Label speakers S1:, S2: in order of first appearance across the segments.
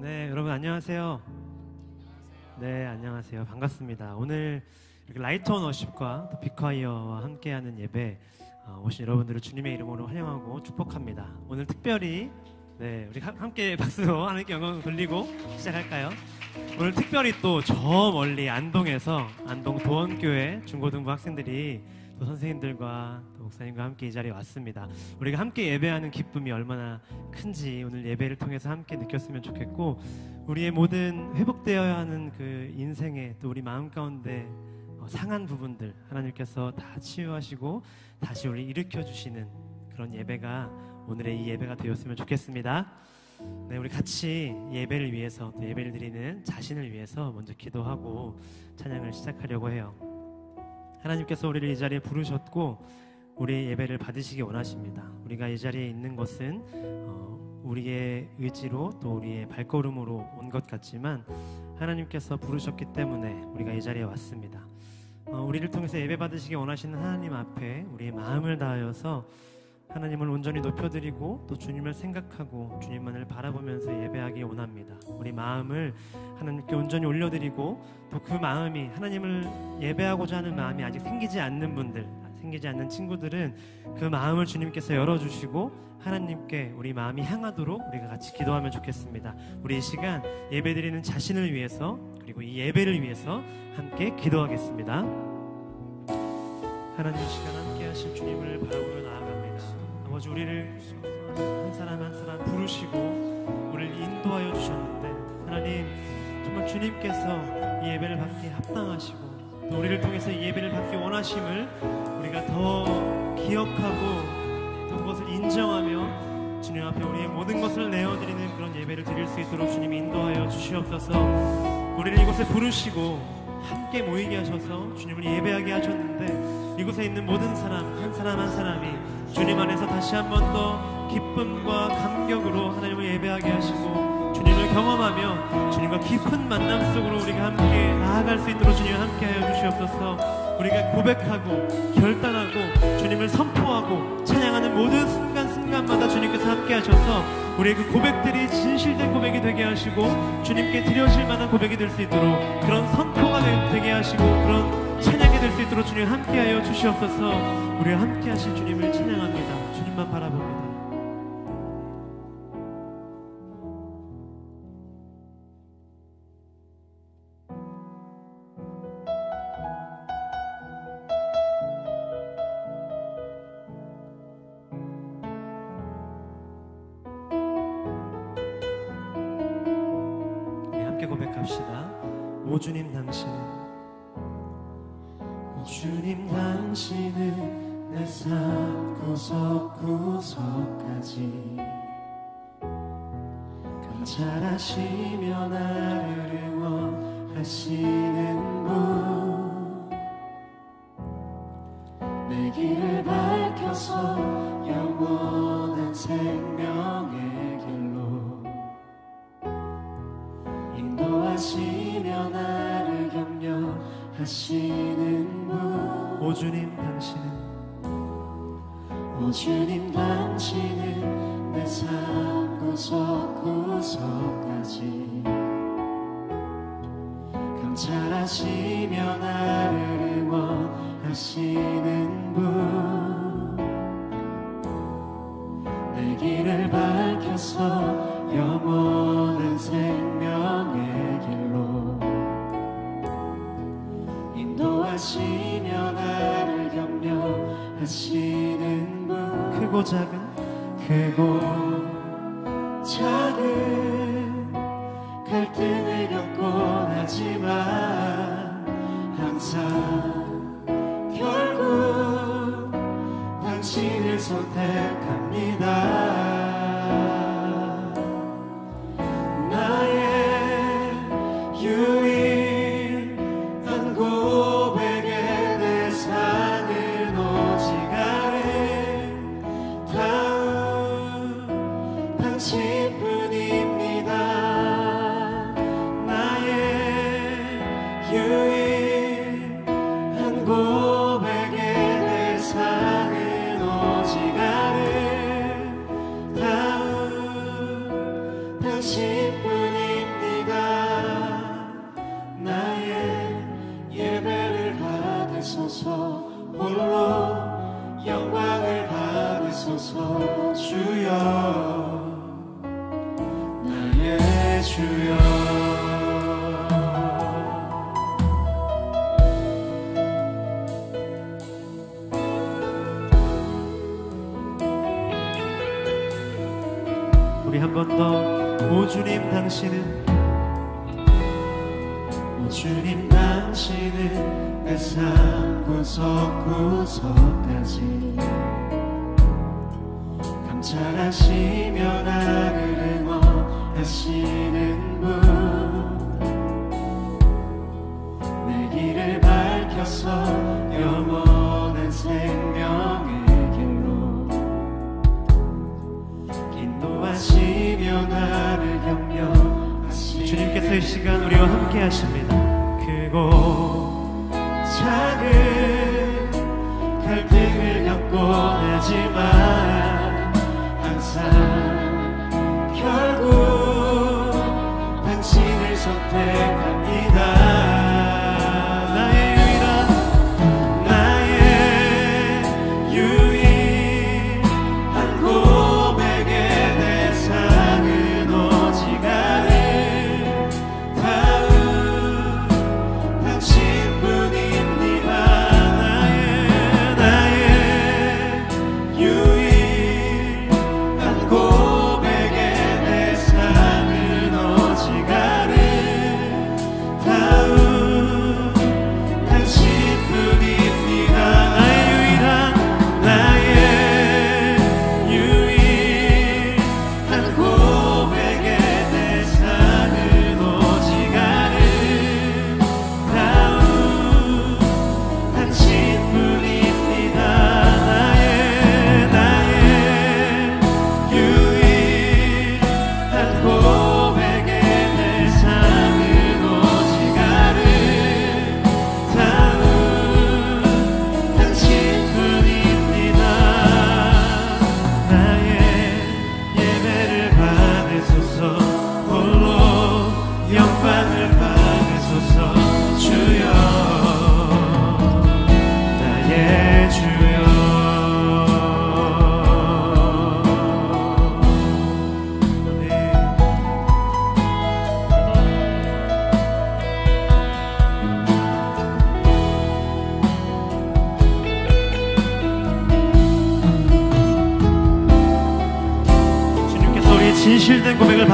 S1: 네, 여러분 안녕하세요. 네, 안녕하세요. 반갑습니다. 오늘 이렇게 라이트 온 워십과 또 빅콰이어와 함께하는 예배 어, 오신 여러분들을 주님의 이름으로 환영하고 축복합니다. 오늘 특별히 네, 우리 하- 함께 박수 하나님께 영광 돌리고 시작할까요? 오늘 특별히 또 저 멀리 안동에서 안동 도원교회 중고등부 학생들이 또 선생님들과 또 목사님과 함께 이 자리에 왔습니다. 우리가 함께 예배하는 기쁨이 얼마나 큰지 오늘 예배를 통해서 함께 느꼈으면 좋겠고 우리의 모든 회복되어야 하는 그 인생의 또 우리 마음 가운데 어, 상한 부분들 하나님께서 다 치유하시고 다시 우리 일으켜 주시는 그런 예배가 오늘의 이 예배가 되었으면 좋겠습니다. 네, 우리 같이 예배를 위해서 또 예배를 드리는 자신을 위해서 먼저 기도하고 찬양을 시작하려고 해요. 하나님께서 우리를 이 자리에 부르셨고 우리의 예배를 받으시기 원하십니다. 우리가 이 자리에 있는 것은 어, 우리의 의지로 또 우리의 발걸음으로 온 것 같지만 하나님께서 부르셨기 때문에 우리가 이 자리에 왔습니다. 어, 우리를 통해서 예배 받으시기 원하시는 하나님 앞에 우리의 마음을 다하여서 하나님을 온전히 높여드리고 또 주님을 생각하고 주님만을 바라보면서 예배하기 원합니다. 우리 마음을 하나님께 온전히 올려드리고 또 그 마음이 하나님을 예배하고자 하는 마음이 아직 생기지 않는 분들, 생기지 않는 친구들은 그 마음을 주님께서 열어주시고 하나님께 우리 마음이 향하도록 우리가 같이 기도하면 좋겠습니다. 우리 이 시간 예배드리는 자신을 위해서 그리고 이 예배를 위해서 함께 기도하겠습니다. 하나님 이 시간 함께 하실 주님을 나아갑니다. 아버지 우리를 한 사람 한 사람 부르시고 우리를 인도하여 주셨는데 하나님 정말 주님께서 이 예배를 받기 합당하시고 또 우리를 통해서 이 예배를 받기 원하심을 우리가 더 기억하고 또 그것을 인정하며 주님 앞에 우리의 모든 것을 내어드리는 그런 예배를 드릴 수 있도록 주님 인도하여 주시옵소서. 우리를 이곳에 부르시고 함께 모이게 하셔서 주님을 예배하게 하셨는데 이곳에 있는 모든 사람 한 사람 한 사람이 주님 안에서 다시 한 번 더 기쁨과 감격으로 하나님을 예배하게 하시고 주님을 경험하며 주님과 깊은 만남 속으로 우리가 함께 나아갈 수 있도록 주님 함께 하여 주시옵소서. 우리가 고백하고 결단하고 주님을 선포하고 찬양하는 모든 순간순간마다 주님께서 함께 하셔서 우리의 그 고백들이 진실된 고백이 되게 하시고 주님께 드려질 만한 고백이 될 수 있도록 그런 선포가 되- 되게 하시고 그런 찬양이 될 수 있도록 주님 함께하여 주시옵소서. 우리와 함께하신 주님을 찬양합니다. 주님만 바라봅니 주님 당신은 내 삶 구석구석까지. 감찰하시며 나를 응원하시는 분 내 길을 밝혀서 영원한 생명의 길로. 인도하시며 나를 격려하시 오 주님 당신은 내 삶 구석 구석까지. 감찰하시며 나를 응원하시는 분 There can be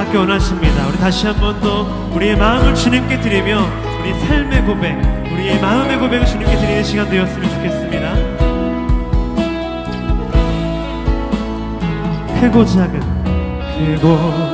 S2: 받기 원하십니다. 우리 다시 한 번 더 우리의 마음을 주님께 드리며 우리 삶의 고백, 우리의 마음의 고백을 주님께 드리는 시간 되었으면 좋겠습니다. 크고 작은
S1: 크고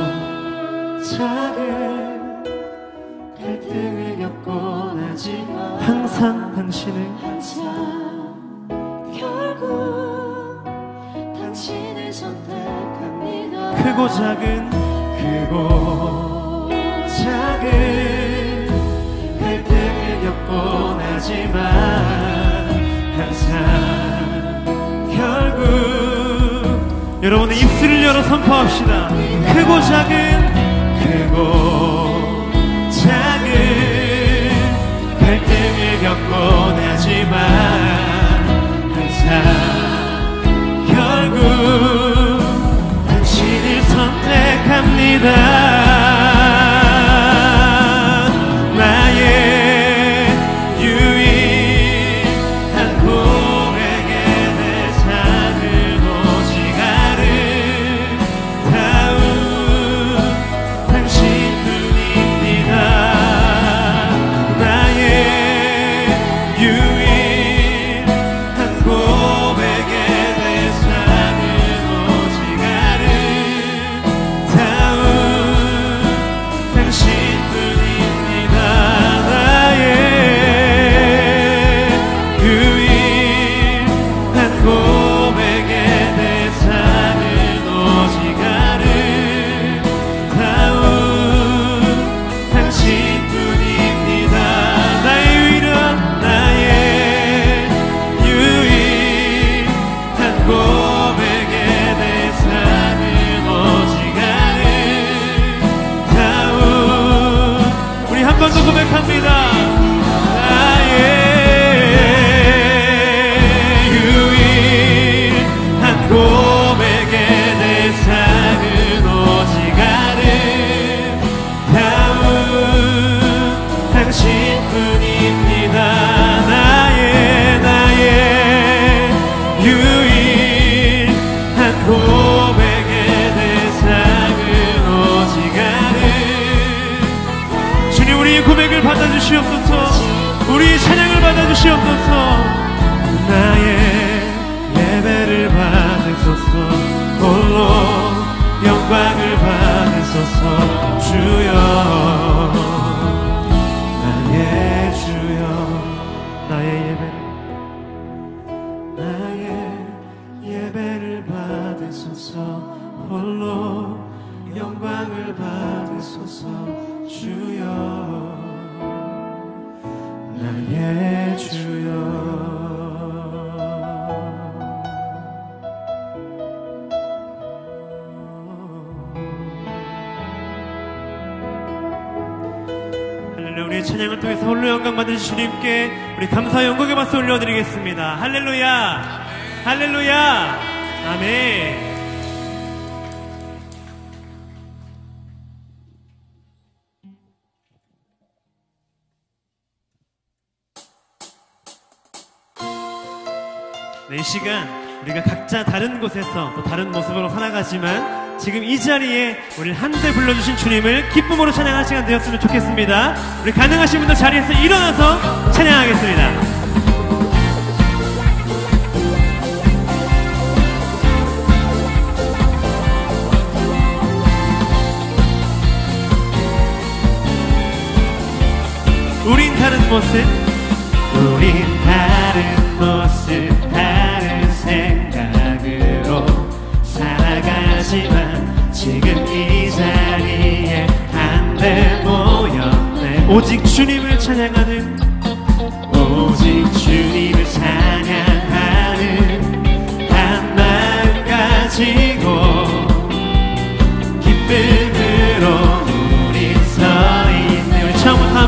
S1: 불러주신 주님을 기쁨으로 찬양할 시간 되었으면 좋겠습니다. 우리 가능하신 분들 자리에서 일어나서 찬양하겠습니다.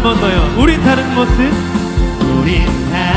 S2: 한
S1: 번 더요.
S2: 우리
S1: 다른 모습?
S2: 우린 다른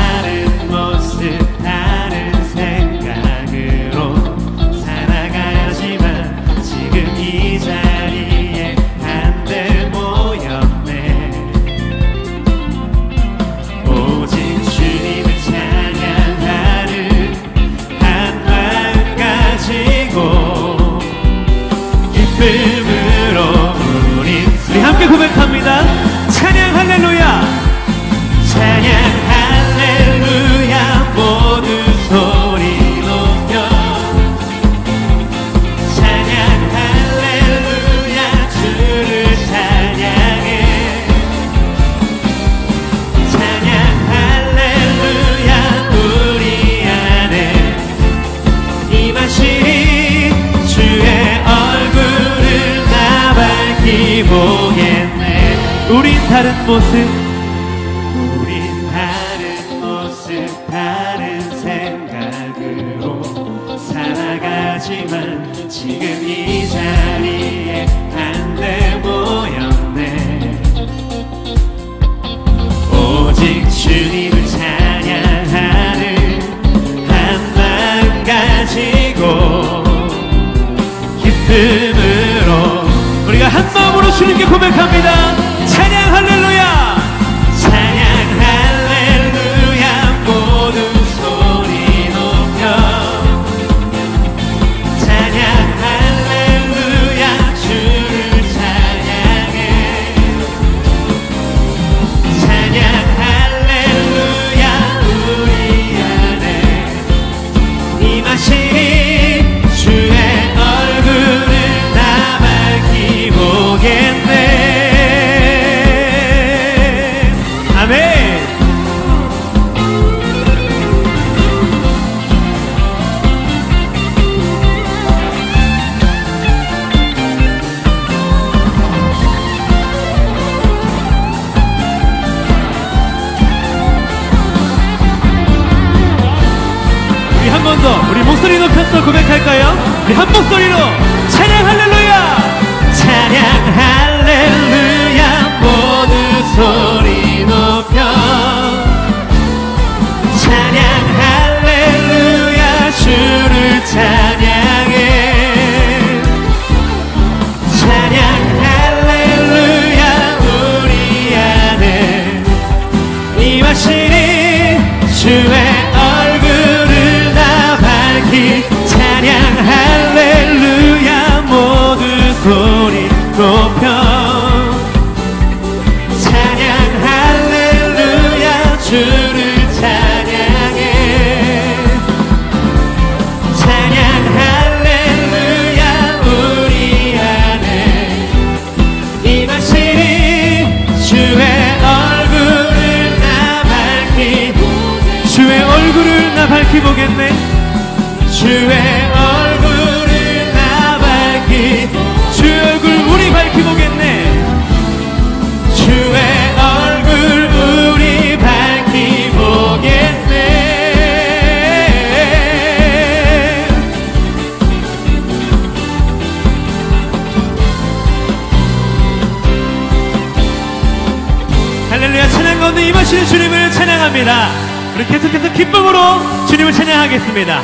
S1: 찬양하겠습니다.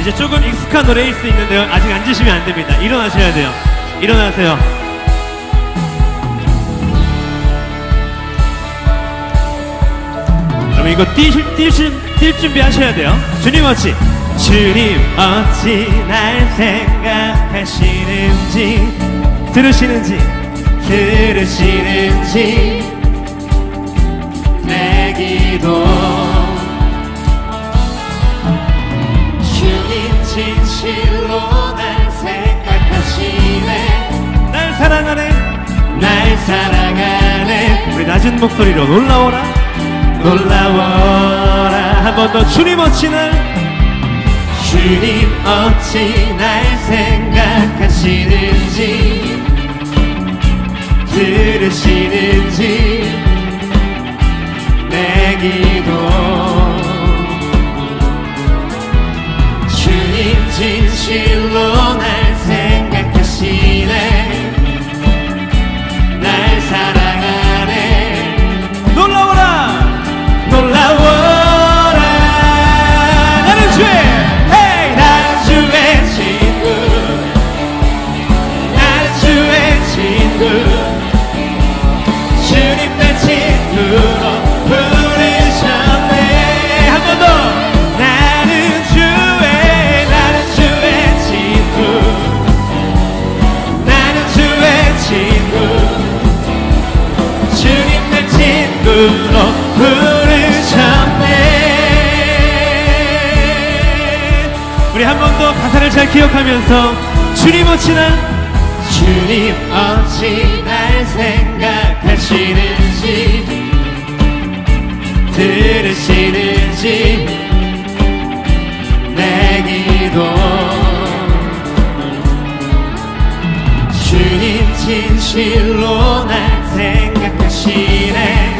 S1: 이제 조금 익숙한 노래일 수 있는데요. 아직 앉으시면 안 됩니다. 일어나셔야 돼요. 일어나세요. 여러분 이거 뛰실, 뛸 준비 하셔야 돼요. 주님 어찌
S2: 주님 어찌 날 생각하시는지
S1: 들으시는지
S2: 들으시는지 주님 진실로 날 생각하시네.
S1: 날 사랑하네.
S2: 날 사랑하네.
S1: 우리 낮은 목소리로 놀라워라.
S2: 놀라워라.
S1: 한 번 더 주님 어찌 날?
S2: 주님 어찌 날 생각하시는지 들으시는지 내 기도 주님 진실로 날생 친구로 부르셨네.
S1: 우리 한 번 더 가사를 잘 기억하면서 주님 어찌 날
S2: 주님 어찌 날 생각하시는지 들으시는지 내 기도. 주님 진실로 날 생각하시네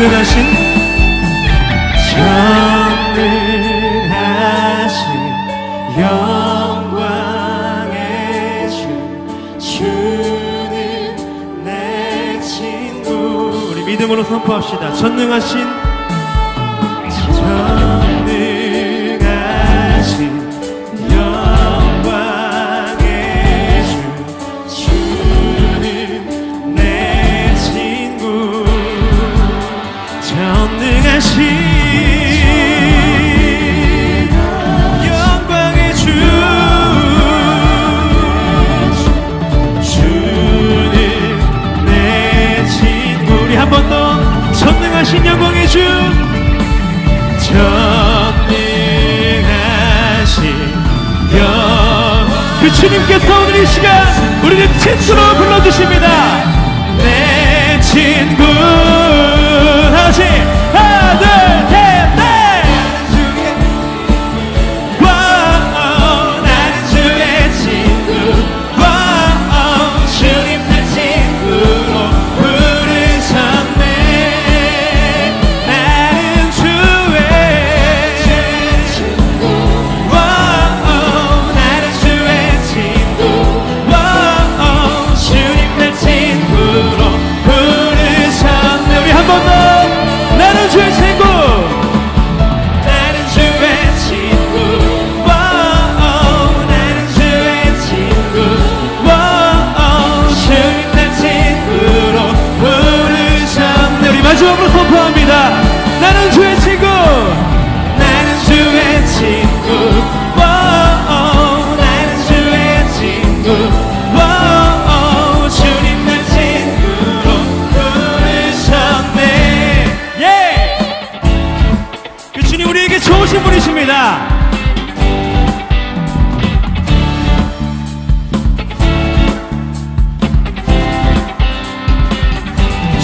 S1: 전능하신
S2: 전능하신 영광의 주 주는 내 친구.
S1: 우리 믿음으로 선포합시다. 전능하신
S2: 전능하신 영광의 주. 전능하신
S1: 영그 주님께서 오늘 이 시간 우리를 친구로 불러주십니다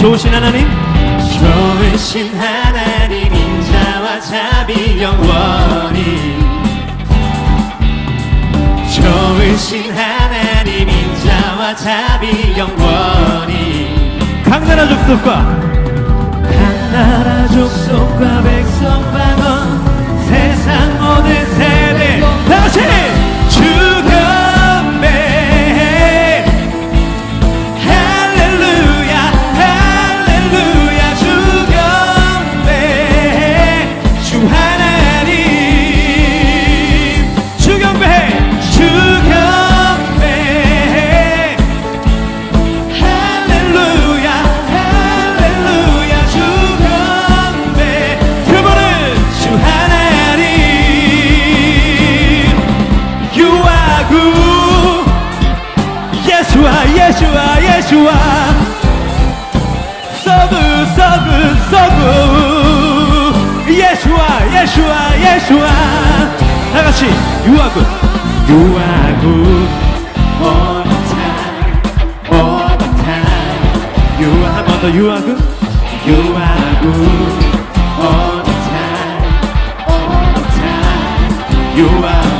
S2: 좋으신 하나님?
S1: 좋으신 하나님 인자와 자비 영원히. 좋으신 하나님 인자와 자비 영원히.
S2: 각 나라 족속과.
S1: 각 나라 족속과 백성 방언 세상 모든 세상 예수와 예수와 다같이 유아군 유아군 all the time all the time 유아 한 번 더 유아군 유아군 all the time all the time 유아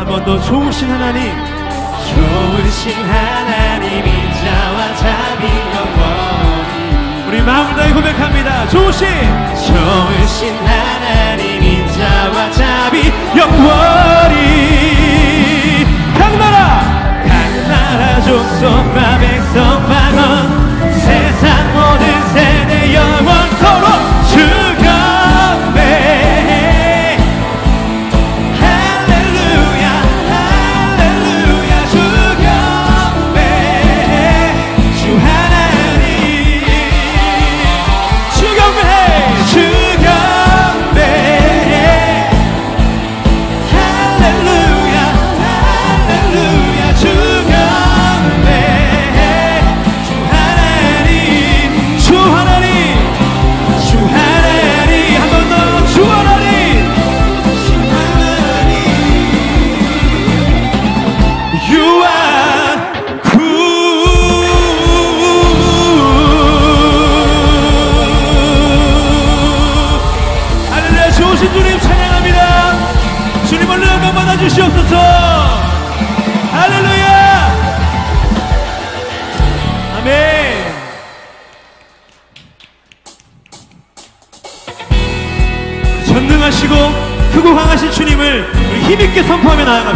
S2: 한 번 더 좋으신 하나님.
S1: 좋으신 하나님 인자와 자비 영원히.
S2: 우리 마음을 다해 고백합니다. 좋으신.
S1: 좋으신 하나님 인자와 자비
S2: 영원히. 강나라!
S1: 강나라 족속과 백성 방언 세상 모든 세대 영원토록.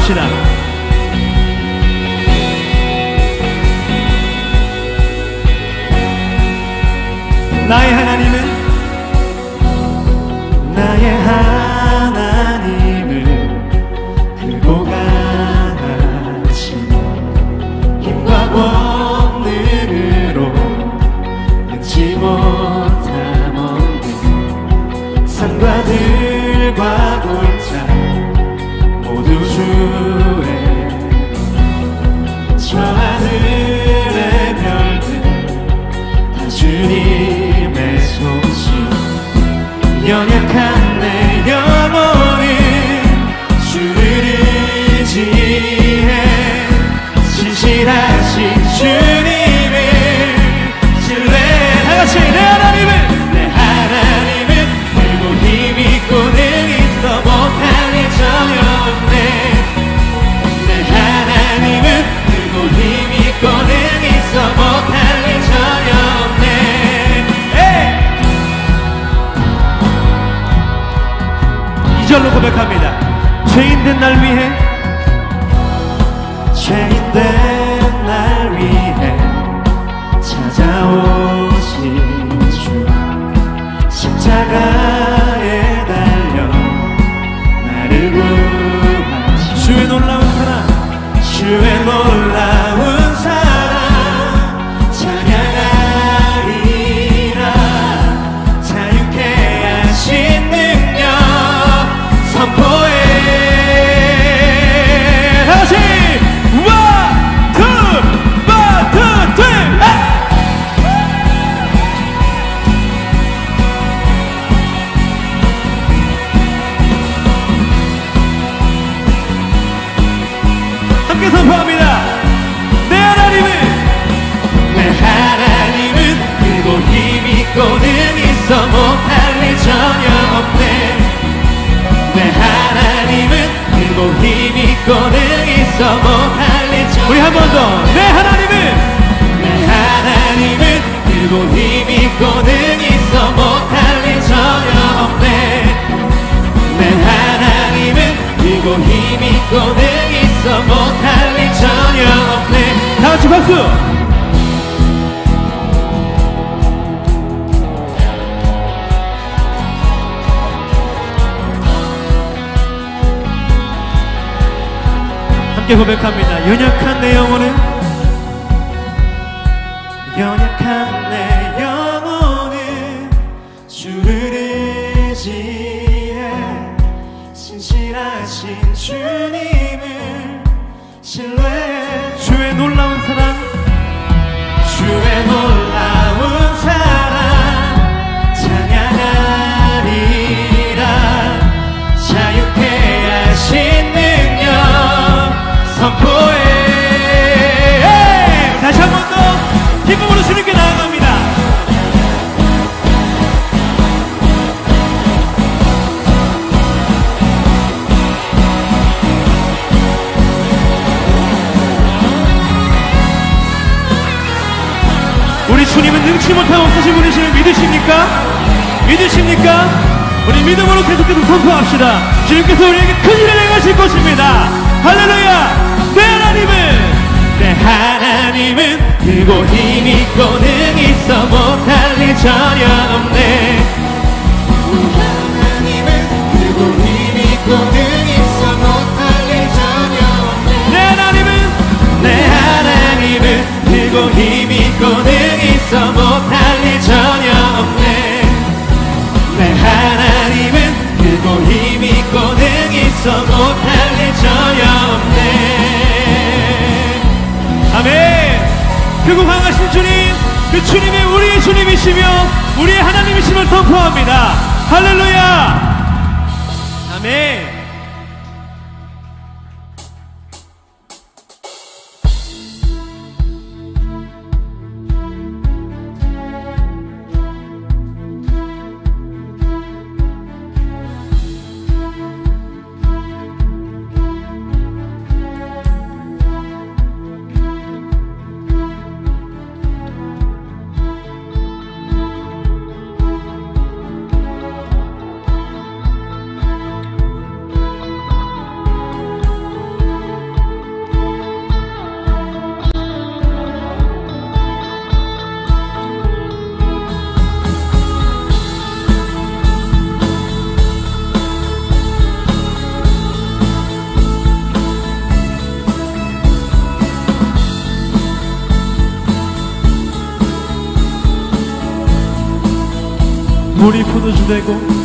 S2: Amsterdam. 물이 포도주 되고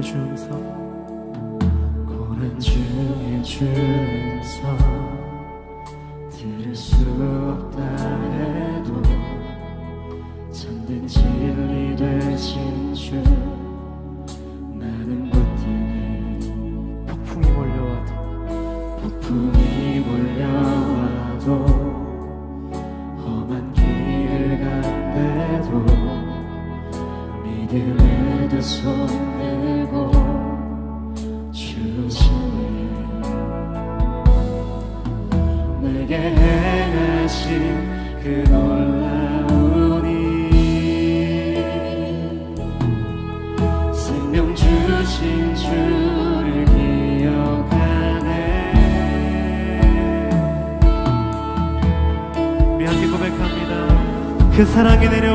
S3: 주음성
S2: 고난 중에 주
S3: 그
S2: 사랑이 내려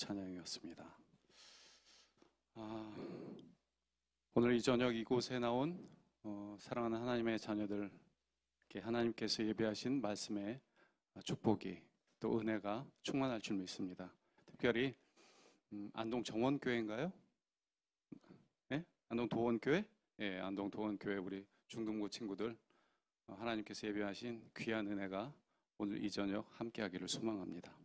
S4: 찬양이었습니다. 아, 오늘 이 저녁 이곳에 나온 어, 사랑하는 하나님의 자녀들, 이렇게 하나님께서 예배하신 말씀의 축복이 또 은혜가 충만할 줄 믿습니다. 특별히 음, 안동 정원교회인가요? 예? 안동 도원교회? 예, 안동 도원교회 우리 중등부 친구들 어, 하나님께서 예배하신 귀한 은혜가 오늘 이 저녁 함께하기를 소망합니다.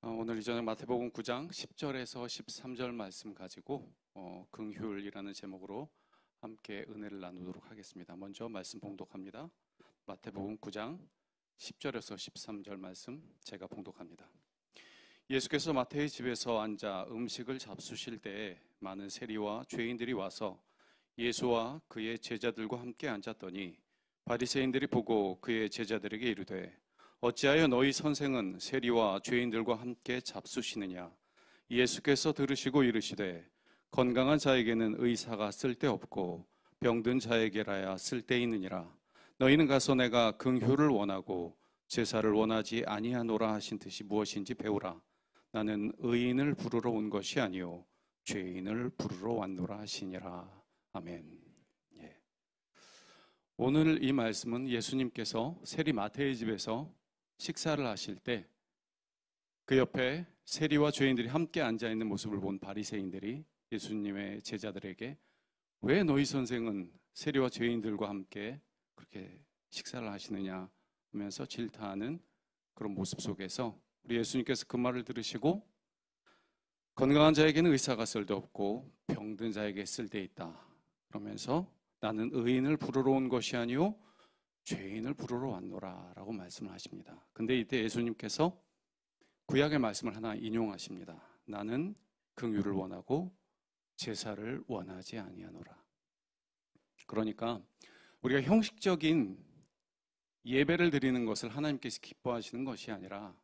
S4: 어, 오늘 이 저녁 마태복음 9장 10절에서 13절 말씀 가지고 어, 긍휼이라는 제목으로 함께 은혜를 나누도록 하겠습니다. 먼저 말씀 봉독합니다. 마태복음 9장 10절에서 13절 말씀 제가 봉독합니다. 예수께서 마태의 집에서 앉아 음식을 잡수실 때에 많은 세리와 죄인들이 와서 예수와 그의 제자들과 함께 앉았더니 바리새인들이 보고 그의 제자들에게 이르되 어찌하여 너희 선생은 세리와 죄인들과 함께 잡수시느냐 예수께서 들으시고 이르시되 건강한 자에게는 의사가 쓸데없고 병든 자에게라야 쓸데있느니라 너희는 가서 내가 긍휼을 원하고 제사를 원하지 아니하노라 하신 뜻이 무엇인지 배우라 나는 의인을 부르러 온 것이 아니요 죄인을 부르러 왔노라 하시니라 아멘. 예. 오늘 이 말씀은 예수님께서 세리 마태의 집에서 식사를 하실 때 그 옆에 세리와 죄인들이 함께 앉아 있는 모습을 본 바리새인들이 예수님의 제자들에게 왜 너희 선생은 세리와 죄인들과 함께 그렇게 식사를 하시느냐 하면서 질타하는 그런 모습 속에서 우리 예수님께서 그 말을 들으시고 건강한 자에게는 의사가 쓸데없고 병든 자에게 쓸데있다. 그러면서 나는 의인을 부르러 온 것이 아니요 죄인을 부르러 왔노라 라고 말씀을 하십니다. 근데 이때 예수님께서 구약의 말씀을 하나 인용하십니다. 나는 긍휼을 원하고 제사를 원하지 아니하노라. 그러니까 우리가 형식적인 예배를 드리는 것을 하나님께서 기뻐하시는 것이 아니라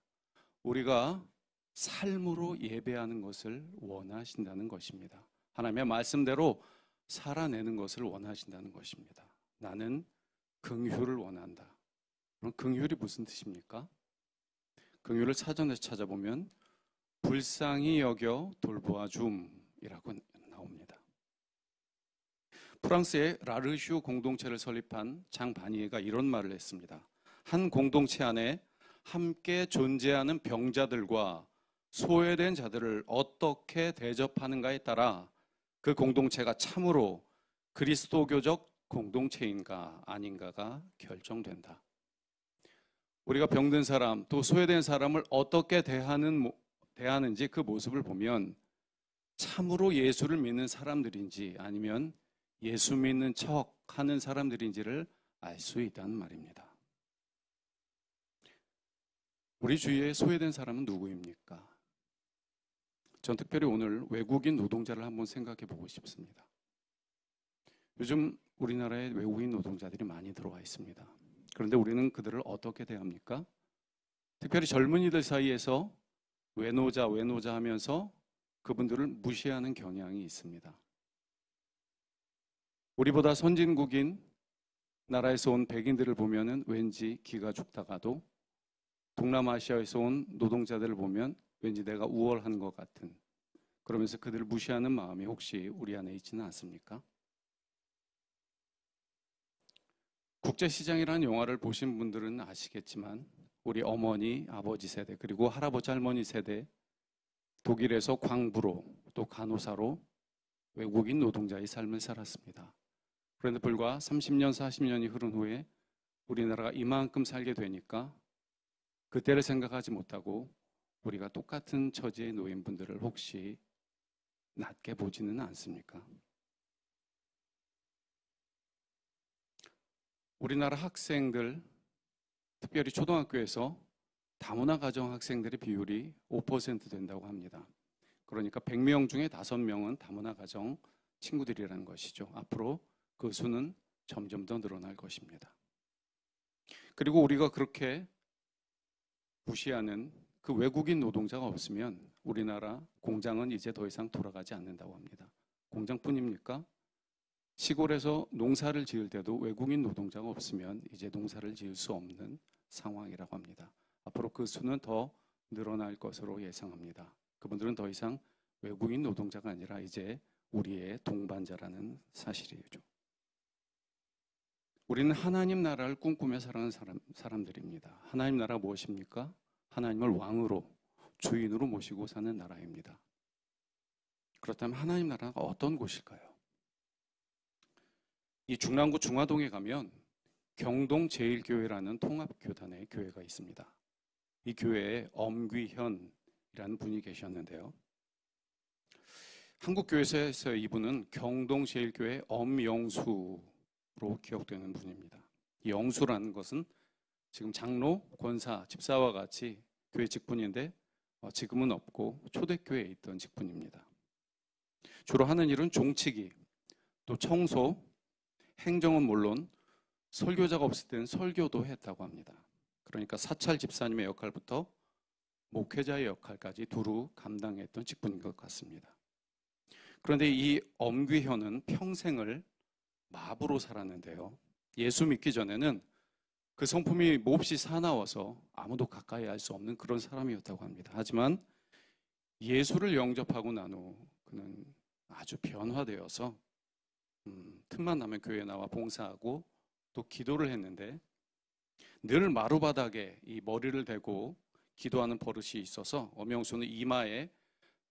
S4: 우리가 삶으로 예배하는 것을 원하신다는 것입니다. 하나님의 말씀대로 살아내는 것을 원하신다는 것입니다. 나는 긍휼을 원한다. 그럼 긍휼이 무슨 뜻입니까? 긍휼을 사전에서 찾아보면 불쌍히 여겨 돌보아 줌이라고 나옵니다. 프랑스의 라르슈 공동체를 설립한 장 바니에가 이런 말을 했습니다. 한 공동체 안에 함께 존재하는 병자들과 소외된 자들을 어떻게 대접하는가에 따라 그 공동체가 참으로 그리스도교적 공동체인가 아닌가가 결정된다. 우리가 병든 사람 또 소외된 사람을 어떻게 대하는 대하는지 그 모습을 보면 참으로 예수를 믿는 사람들인지 아니면 예수 믿는 척 하는 사람들인지를 알 수 있다는 말입니다. 우리 주위에 소외된 사람은 누구입니까? 전 특별히 오늘 외국인 노동자를 한번 생각해 보고 싶습니다. 요즘 우리나라에 외국인 노동자들이 많이 들어와 있습니다. 그런데 우리는 그들을 어떻게 대합니까? 특별히 젊은이들 사이에서 외노자, 외노자 하면서 그분들을 무시하는 경향이 있습니다. 우리보다 선진국인 나라에서 온 백인들을 보면은 왠지 기가 죽다가도 동남아시아에서 온 노동자들을 보면 왠지 내가 우월한 것 같은 그러면서 그들을 무시하는 마음이 혹시 우리 안에 있지는 않습니까? 국제시장이라는 영화를 보신 분들은 아시겠지만 우리 어머니, 아버지 세대 그리고 할아버지, 할머니 세대 독일에서 광부로 또 간호사로 외국인 노동자의 삶을 살았습니다. 그런데 불과 30년, 40년이 흐른 후에 우리나라가 이만큼 살게 되니까 그때를 생각하지 못하고 우리가 똑같은 처지의 노인분들을 혹시 낮게 보지는 않습니까? 우리나라 학생들, 특별히 초등학교에서 다문화 가정 학생들의 비율이 5% 된다고 합니다. 그러니까 100명 중에 5명은 다문화 가정 친구들이라는 것이죠. 앞으로 그 수는 점점 더 늘어날 것입니다. 그리고 우리가 그렇게 무시하는 그 외국인 노동자가 없으면 우리나라 공장은 이제 더 이상 돌아가지 않는다고 합니다. 공장뿐입니까? 시골에서 농사를 지을 때도 외국인 노동자가 없으면 이제 농사를 지을 수 없는 상황이라고 합니다. 앞으로 그 수는 더 늘어날 것으로 예상합니다. 그분들은 더 이상 외국인 노동자가 아니라 이제 우리의 동반자라는 사실이죠. 우리는 하나님 나라를 꿈꾸며 살아가는 사람, 사람들입니다. 하나님 나라가 무엇입니까? 하나님을 왕으로, 주인으로 모시고 사는 나라입니다. 그렇다면 하나님 나라가 어떤 곳일까요? 이 중랑구 중화동에 가면 경동 제일교회라는 통합교단의 교회가 있습니다. 이 교회에 엄귀현이라는 분이 계셨는데요. 한국교회에서 이분은 경동 제일교회 엄영수로 기억되는 분입니다. 이 영수라는 것은 지금 장로, 권사, 집사와 같이 교회 직분인데 어, 지금은 없고 초대교회에 있던 직분입니다. 주로 하는 일은 종치기, 또 청소, 행정은 물론 설교자가 없을 때는 설교도 했다고 합니다. 그러니까 사찰 집사님의 역할부터 목회자의 역할까지 두루 감당했던 직분인 것 같습니다. 그런데 이 엄귀현은 평생을 마부로 살았는데요. 예수 믿기 전에는 그 성품이 몹시 사나워서 아무도 가까이 할 수 없는 그런 사람이었다고 합니다. 하지만 예수를 영접하고 난 후 그는 아주 변화되어서 음, 틈만 나면 교회에 나와 봉사하고 또 기도를 했는데 늘 마루바닥에 이 머리를 대고 기도하는 버릇이 있어서 엄영수는 이마에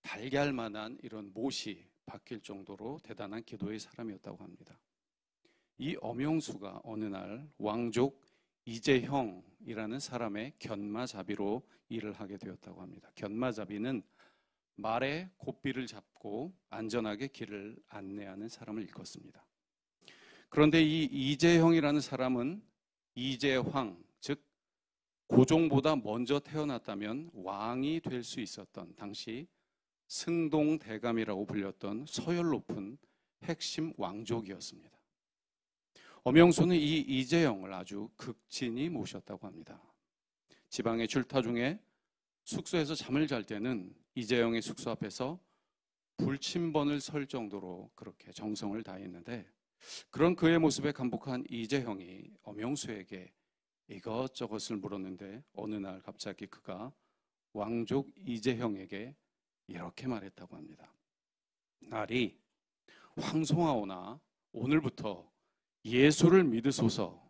S4: 달걀만한 이런 못이 박힐 정도로 대단한 기도의 사람이었다고 합니다. 이 엄영수가 어느 날 왕족 이재형이라는 사람의 견마자비로 일을 하게 되었다고 합니다. 견마자비는 말에 고삐를 잡고 안전하게 길을 안내하는 사람을 일컫습니다. 그런데 이 이재형이라는 사람은 이재황, 즉 고종보다 먼저 태어났다면 왕이 될 수 있었던 당시 승동대감이라고 불렸던 서열 높은 핵심 왕족이었습니다. 엄영수는 이 이재영을 아주 극진히 모셨다고 합니다. 지방의 줄타 중에 숙소에서 잠을 잘 때는 이재영의 숙소 앞에서 불침번을 설 정도로 그렇게 정성을 다했는데 그런 그의 모습에 감복한 이재형이 엄영수에게 이것저것을 물었는데 어느 날 갑자기 그가 왕족 이재형에게 이렇게 말했다고 합니다. 날이 황송하오나 오늘부터 예수를 믿으소서.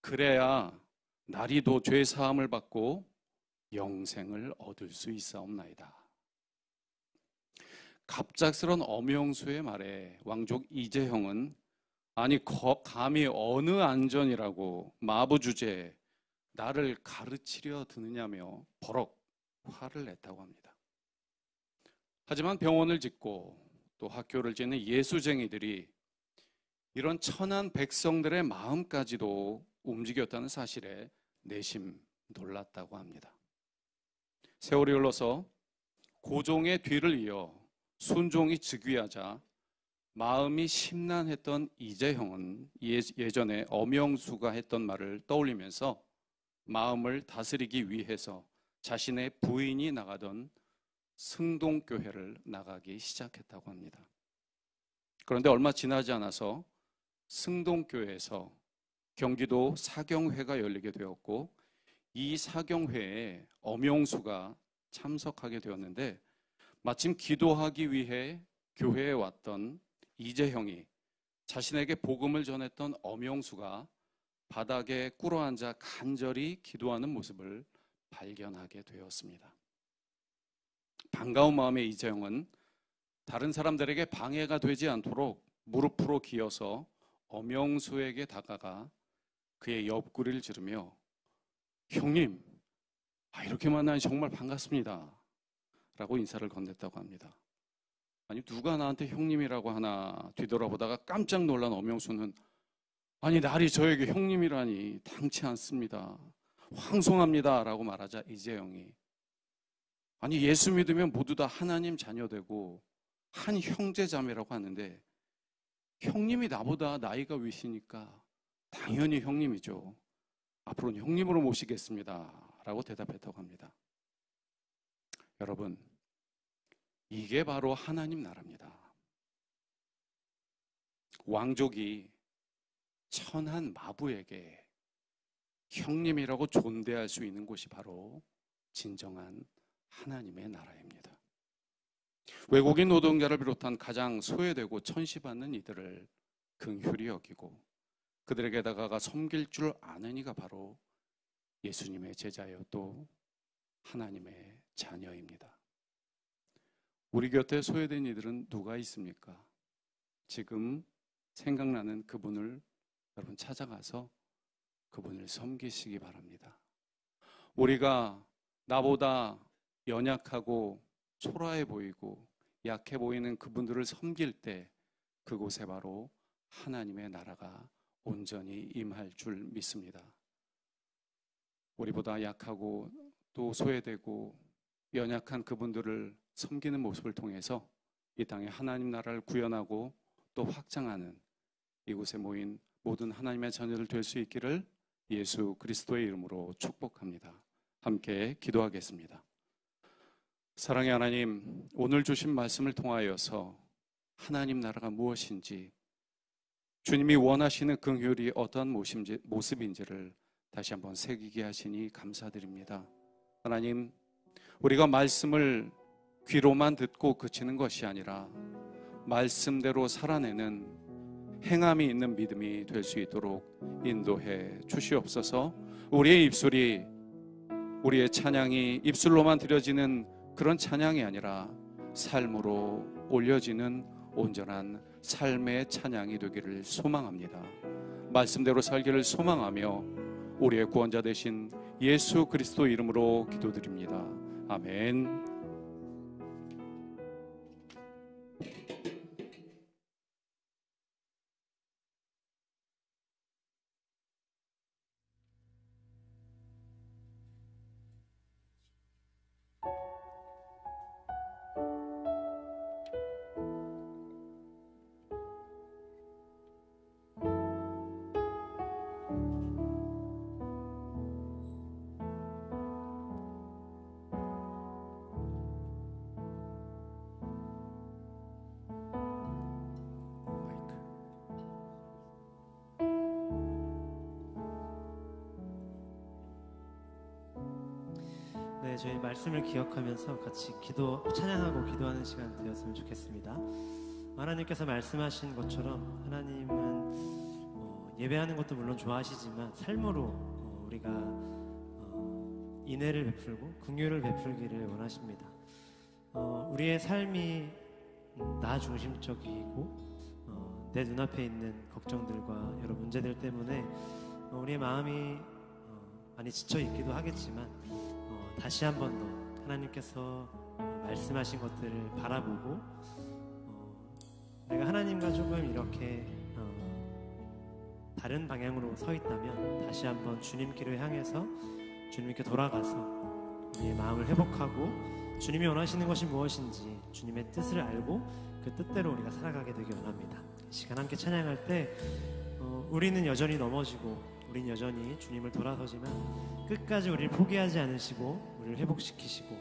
S4: 그래야 날이도 죄 사함을 받고 영생을 얻을 수 있사옵나이다. 갑작스런 엄영수의 말에 왕족 이재형은 아니 감히 어느 안전이라고 마부 주제에 나를 가르치려 드느냐며 버럭 화를 냈다고 합니다. 하지만 병원을 짓고 또 학교를 짓는 예수쟁이들이 이런 천한 백성들의 마음까지도 움직였다는 사실에 내심 놀랐다고 합니다. 세월이 흘러서 고종의 뒤를 이어 순종이 즉위하자 마음이 심란했던 이재형은 예, 예전에 엄영수가 했던 말을 떠올리면서 마음을 다스리기 위해서 자신의 부인이 나가던 승동교회를 나가기 시작했다고 합니다. 그런데 얼마 지나지 않아서 승동교회에서 경기도 사경회가 열리게 되었고 이 사경회에 엄용수가 참석하게 되었는데 마침 기도하기 위해 교회에 왔던 이재형이 자신에게 복음을 전했던 엄용수가 바닥에 꿇어 앉아 간절히 기도하는 모습을 발견하게 되었습니다. 반가운 마음의 이재형은 다른 사람들에게 방해가 되지 않도록 무릎으로 기어서 엄영수에게 다가가 그의 옆구리를 지르며 형님, 아, 이렇게 만나니 정말 반갑습니다. 라고 인사를 건넸다고 합니다. 아니, 누가 나한테 형님이라고 하나 뒤돌아보다가 깜짝 놀란 엄영수는 아니, 날이 저에게 형님이라니 당치 않습니다. 황송합니다. 라고 말하자 이재영이 아니, 예수 믿으면 모두 다 하나님 자녀되고 한 형제자매라고 하는데 형님이 나보다 나이가 위시니까 당연히 형님이죠. 앞으로는 형님으로 모시겠습니다. 라고 대답했다고 합니다. 여러분, 이게 바로 하나님 나라입니다. 왕족이 천한 마부에게 형님이라고 존대할 수 있는 곳이 바로 진정한 하나님의 나라입니다. 외국인 노동자를 비롯한 가장 소외되고 천시받는 이들을 긍휼히 여기고 그들에게 다가가 섬길 줄 아는 이가 바로 예수님의 제자여 또 하나님의 자녀입니다. 우리 곁에 소외된 이들은 누가 있습니까? 지금 생각나는 그분을 여러분 찾아가서 그분을 섬기시기 바랍니다. 우리가 나보다 연약하고 초라해 보이고 약해 보이는 그분들을 섬길 때 그곳에 바로 하나님의 나라가 온전히 임할 줄 믿습니다. 우리보다 약하고 또 소외되고 연약한 그분들을 섬기는 모습을 통해서 이 땅에 하나님 나라를 구현하고 또 확장하는 이곳에 모인 모든 하나님의 자녀들 될 수 있기를 예수 그리스도의 이름으로 축복합니다. 함께 기도하겠습니다. 사랑의 하나님, 오늘 주신 말씀을 통하여서 하나님 나라가 무엇인지 주님이 원하시는 긍휼이 어떠한 모습인지를 다시 한번 새기게 하시니 감사드립니다. 하나님, 우리가 말씀을 귀로만 듣고 그치는 것이 아니라 말씀대로 살아내는 행함이 있는 믿음이 될 수 있도록 인도해 주시옵소서. 우리의 입술이 우리의 찬양이 입술로만 드려지는 그런 찬양이 아니라 삶으로 올려지는 온전한 삶의 찬양이 되기를 소망합니다. 말씀대로 살기를 소망하며 우리의 구원자 되신 예수 그리스도 이름으로 기도드립니다. 아멘.
S2: 말씀을 기억하면서 같이 기도 찬양하고 기도하는 시간 되었으면 좋겠습니다. 하나님께서 말씀하신 것처럼 하나님은 어, 예배하는 것도 물론 좋아하시지만 삶으로 어, 우리가 어, 인애를 베풀고 긍휼을 베풀기를 원하십니다. 어, 우리의 삶이 나 중심적이고 어, 내 눈앞에 있는 걱정들과 여러 문제들 때문에 어, 우리의 마음이 많이 지쳐 있기도 하겠지만 다시 한 번 더 하나님께서 말씀하신 것들을 바라보고 어, 내가 하나님과 조금 이렇게 어, 다른 방향으로 서 있다면 다시 한번 주님께로 향해서 주님께 돌아가서 우리의 마음을 회복하고 주님이 원하시는 것이 무엇인지 주님의 뜻을 알고 그 뜻대로 우리가 살아가게 되기 원합니다. 시간 함께 찬양할 때 어, 우리는 여전히 넘어지고 우린 여전히 주님을 돌아서지만 끝까지 우리를 포기하지 않으시고 우리를 회복시키시고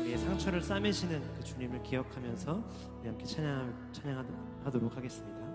S2: 우리의 상처를 싸매시는 그 주님을 기억하면서 우리 함께 찬양, 찬양하도록 하겠습니다.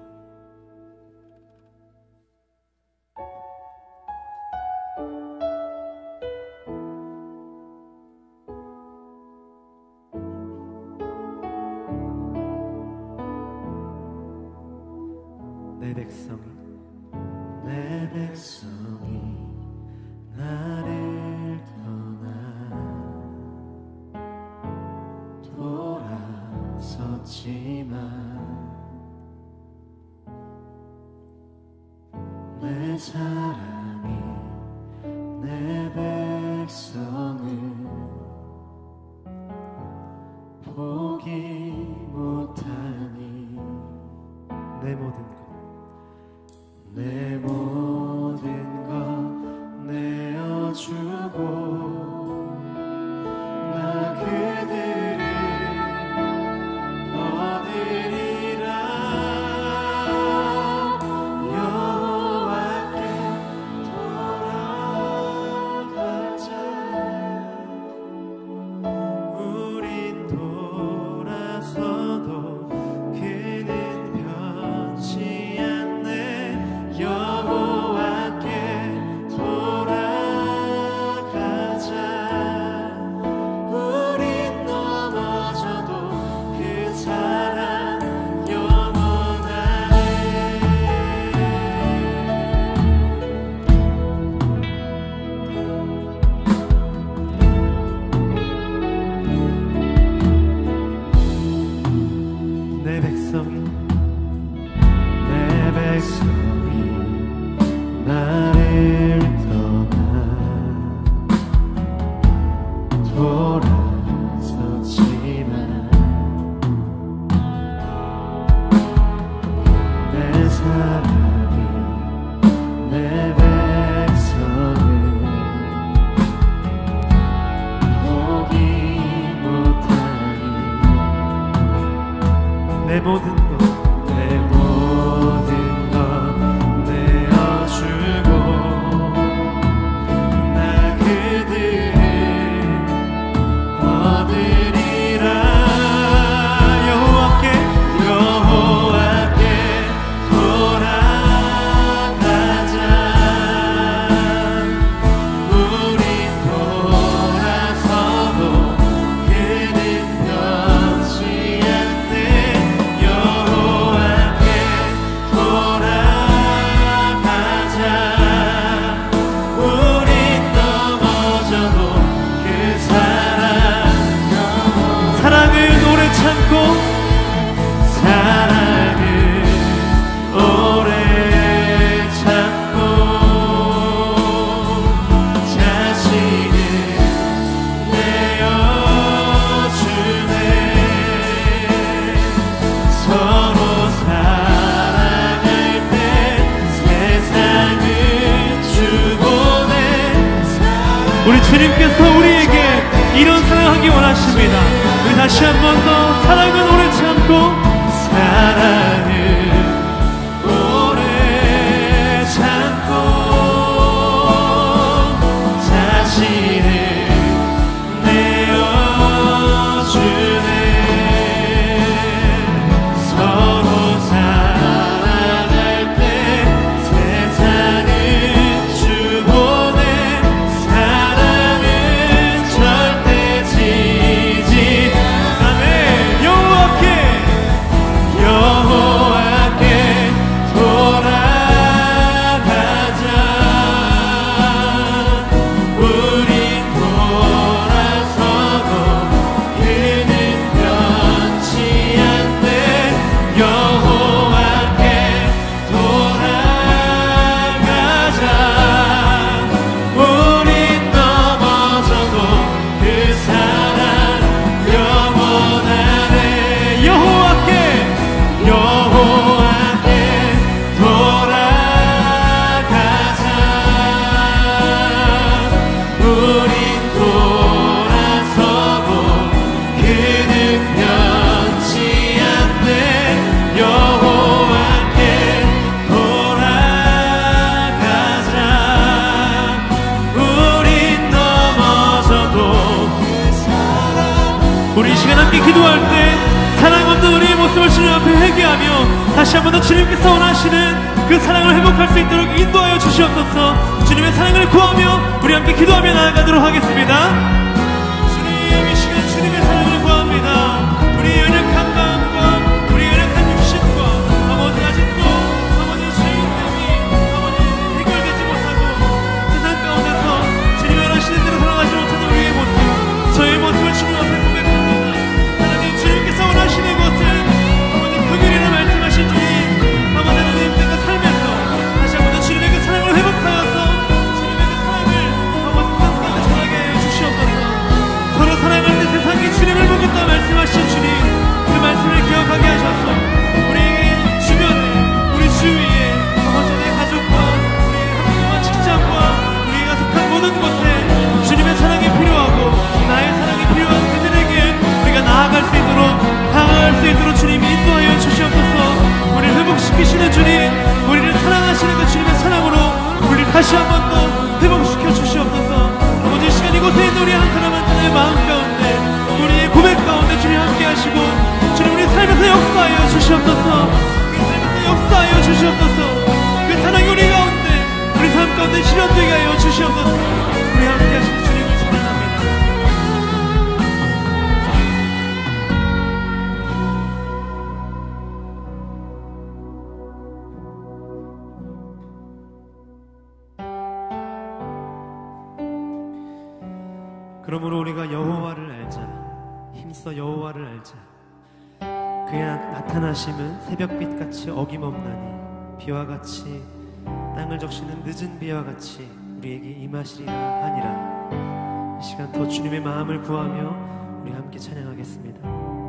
S1: 다시 한 번 더 사랑은 오래 참고 다시 한 번 더 주님께서 원하시는 그 사랑을 회복할 수 있도록 인도하여 주시옵소서 주님의 사랑을 구하며 우리 함께 기도하며 나아가도록 하겠습니다. 있도록 방황할 수 있도록 주님 인도하여 주시옵소서. 우리를 회복시키시는 주님 우리를 사랑하시는 그 주님의 사랑으로 우리를 다시 한 번 더 회복시켜 주시옵소서. 아버지 시간 이곳에 있는 우리 한 사람 한 사람의 마음 가운데 우리의 고백 가운데 주님 함께 하시고 주님 우리 삶에서 역사하여 주시옵소서. 우리 삶에서 역사하여 주시옵소서. 그 사랑이 우리 가운데 우리 삶 가운데 실현되게 하여 주시옵소서. 비와 같이 땅을 적시는 늦은 비와 같이 우리에게 임하시리라 하니라 이 시간 더 주님의 마음을 구하며 우리 함께 찬양하겠습니다.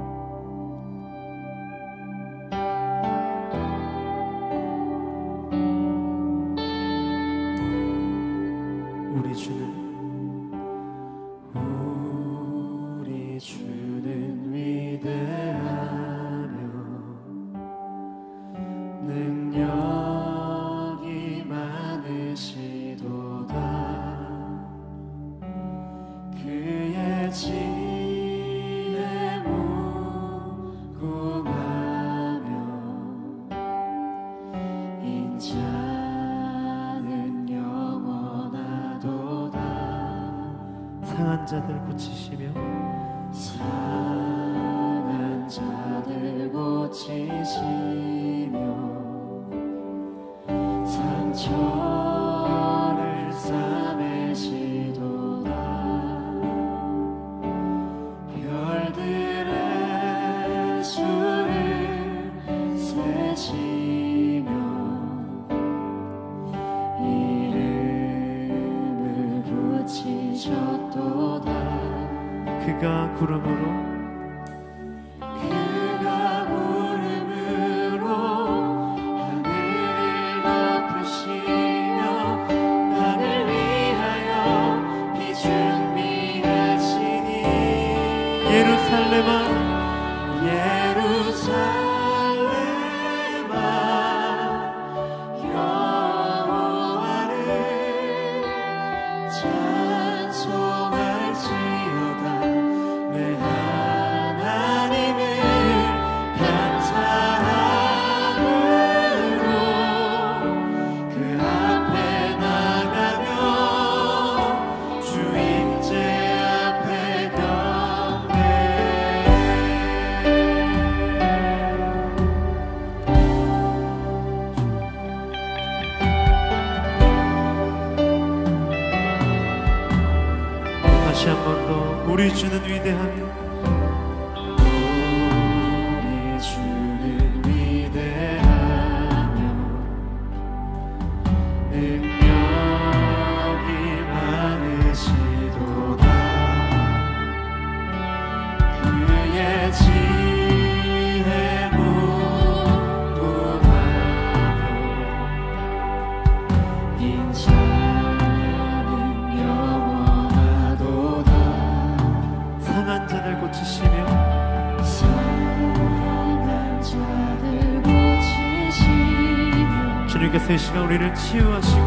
S3: 우리를
S2: 치유하시고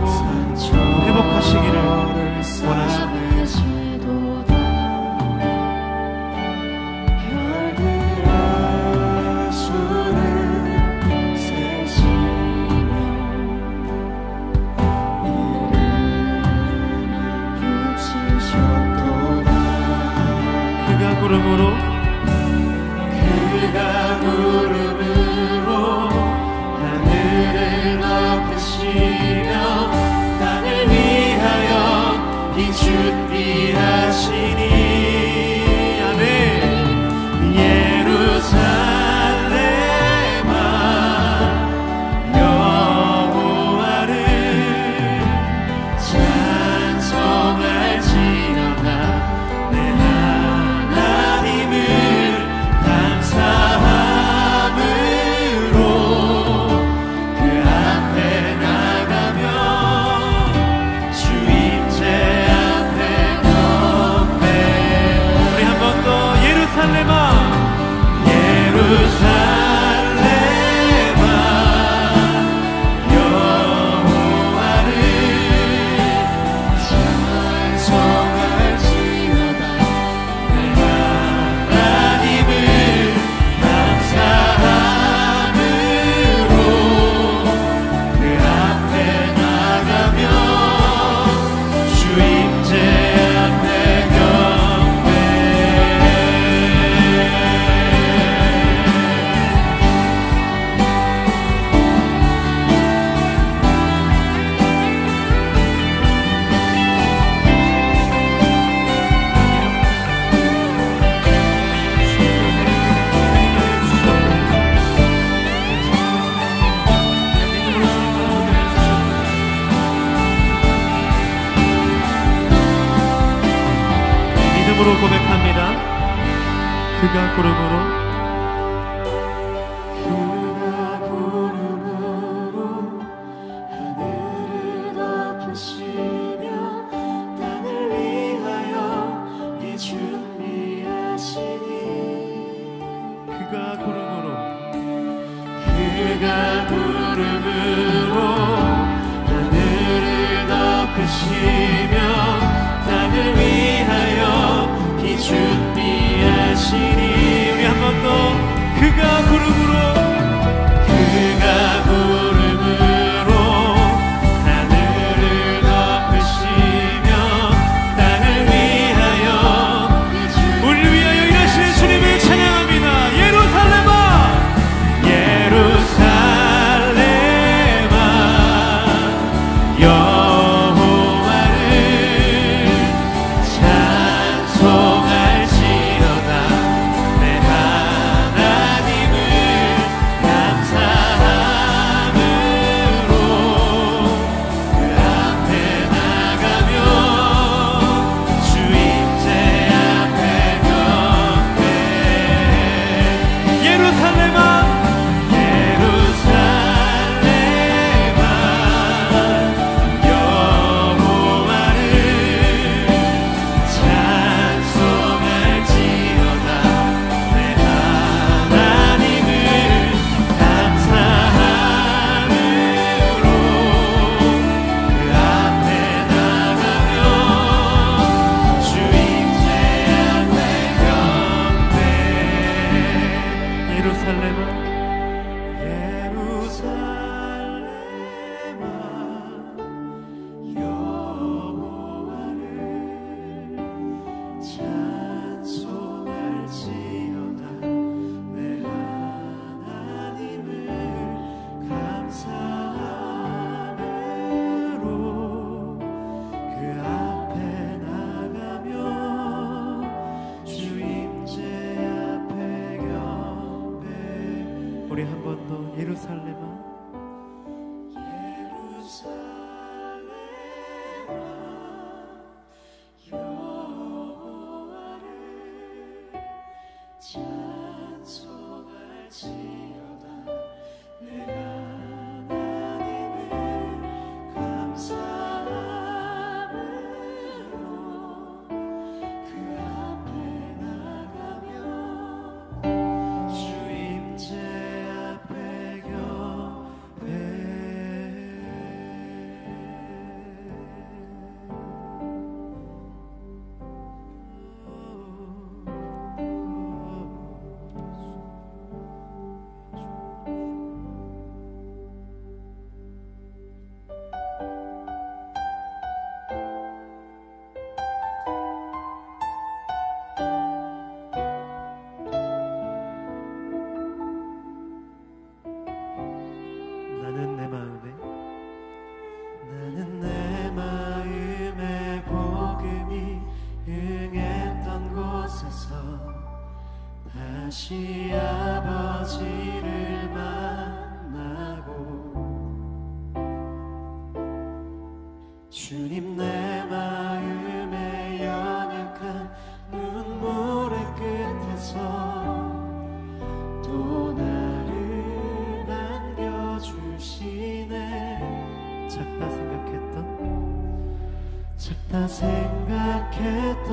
S2: 다 생각했던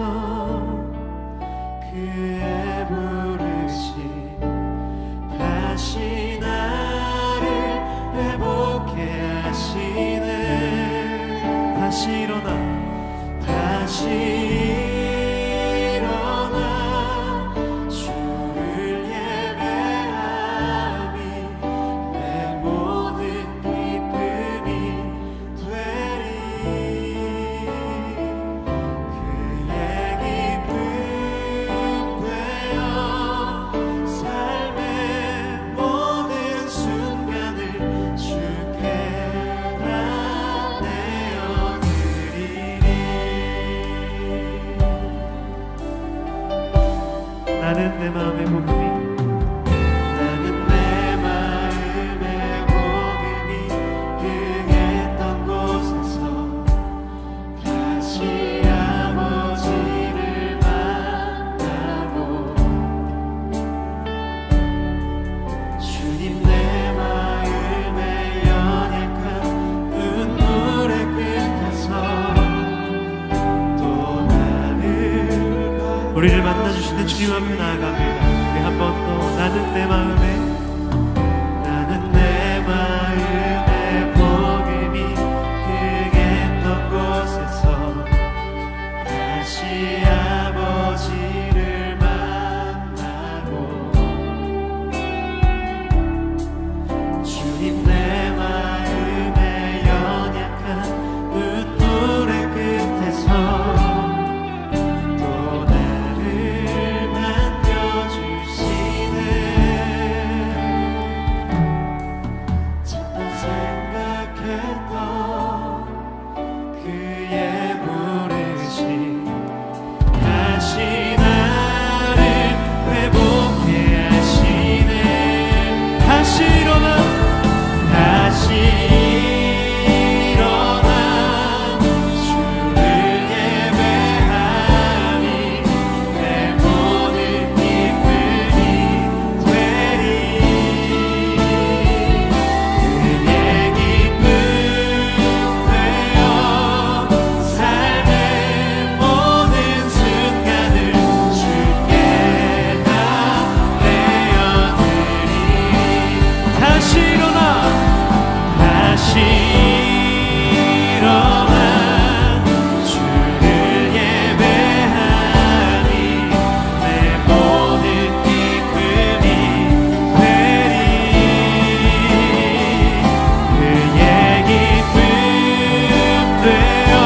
S1: Deus.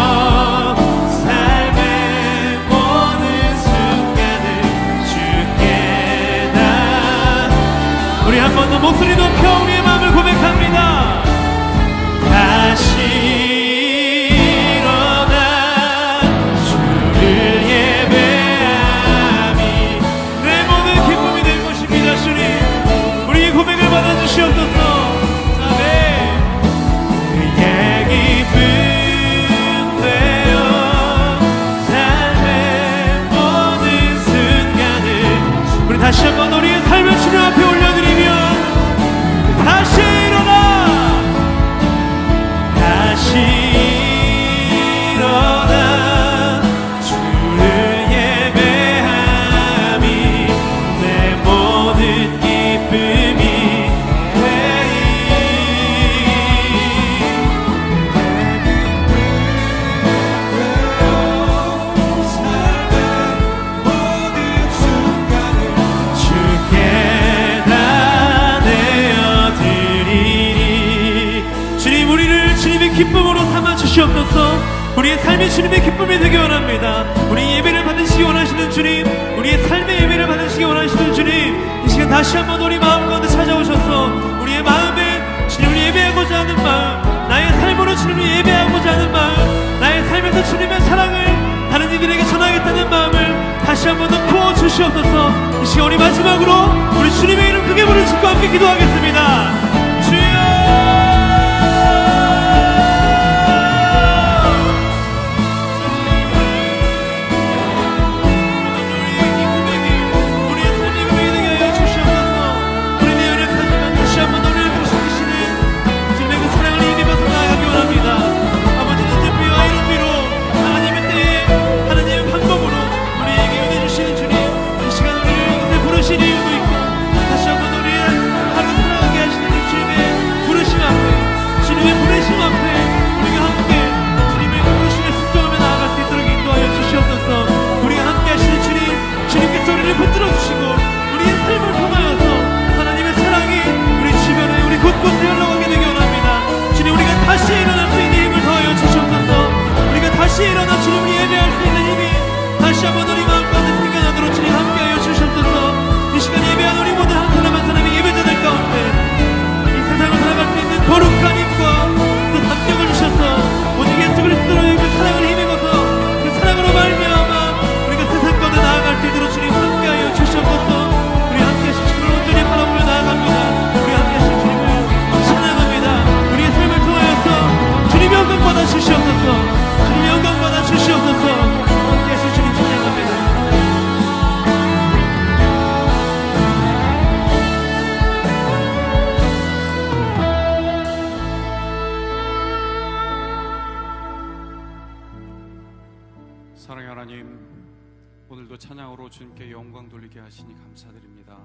S4: 오늘도 찬양으로 주님께 영광 돌리게 하시니 감사드립니다.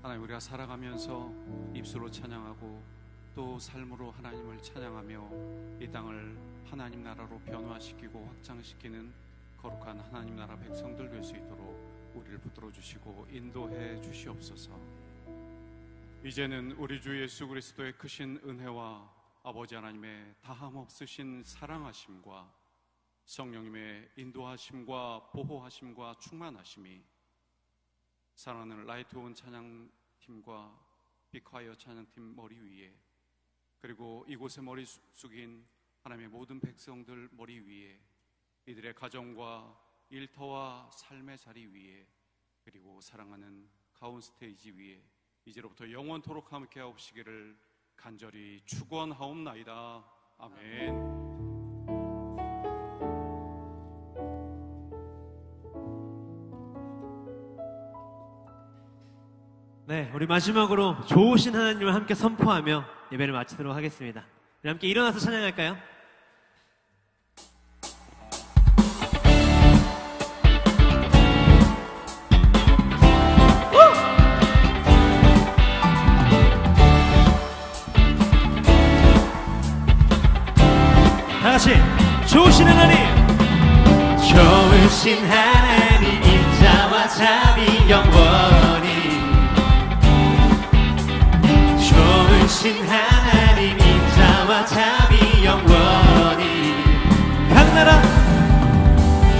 S4: 하나님 우리가 살아가면서 입술로 찬양하고 또 삶으로 하나님을 찬양하며 이 땅을 하나님 나라로 변화시키고 확장시키는 거룩한 하나님 나라 백성들 될 수 있도록 우리를 붙들어 주시고 인도해 주시옵소서. 이제는 우리 주 예수 그리스도의 크신 은혜와 아버지 하나님의 다함 없으신 사랑하심과 성령님의 인도하심과 보호하심과 충만하심이 사랑하는 라이트온 찬양팀과 비콰이어 찬양팀 머리 위에 그리고 이곳의 머리 숙인 하나님의 모든 백성들 머리 위에 이들의 가정과 일터와 삶의 자리 위에 그리고 사랑하는 가온 스테이지 위에 이제로부터 영원토록 함께 하옵시기를 간절히 축원하옵나이다. 아멘.
S2: 네, 우리 마지막으로 좋으신 하나님을 함께 선포하며 예배를 마치도록 하겠습니다. 우리 함께 일어나서 찬양할까요? 다 같이 좋으신 하나님 좋으신 하나님 인자와 자비 영원 신 하나님 인자와 자비 영원히. 각 나라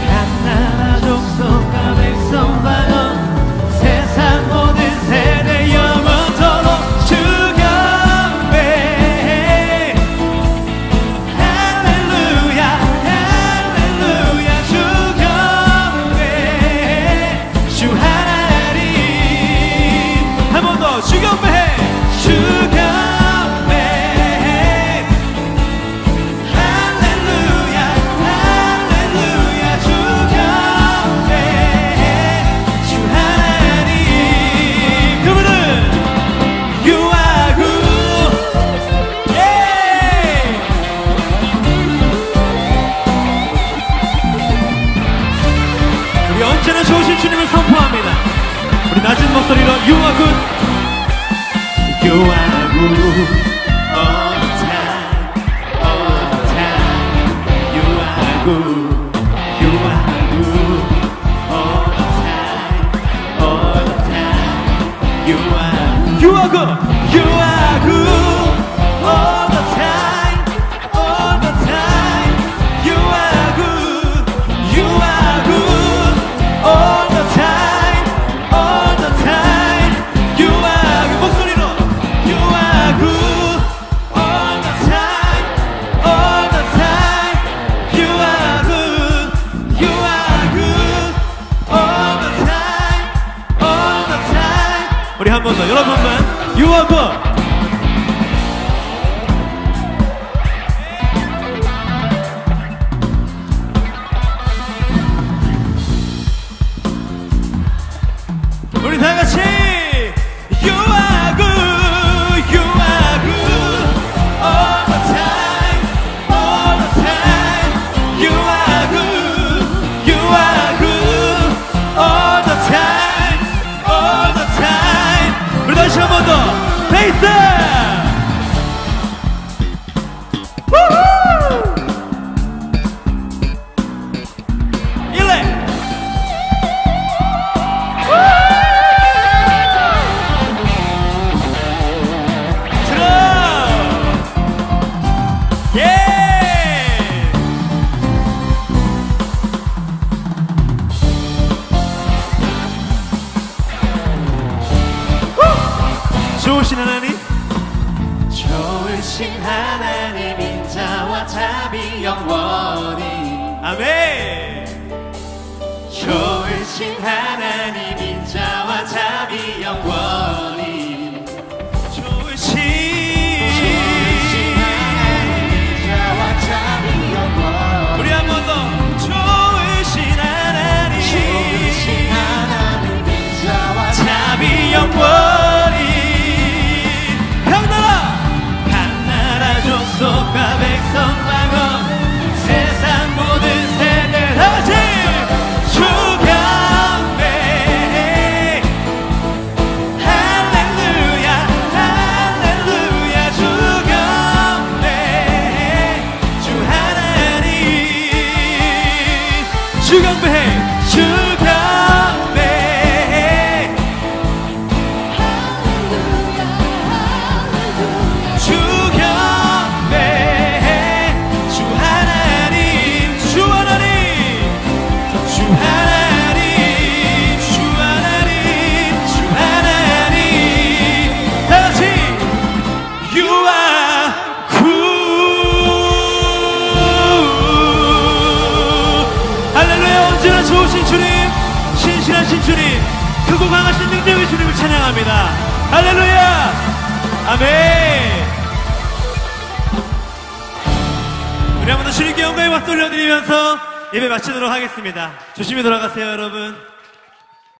S2: 각 나라 족속과
S1: 백성과 목소리로 You are good You are good all the time all the time You are good You are good all the time all the time You are You are good You are good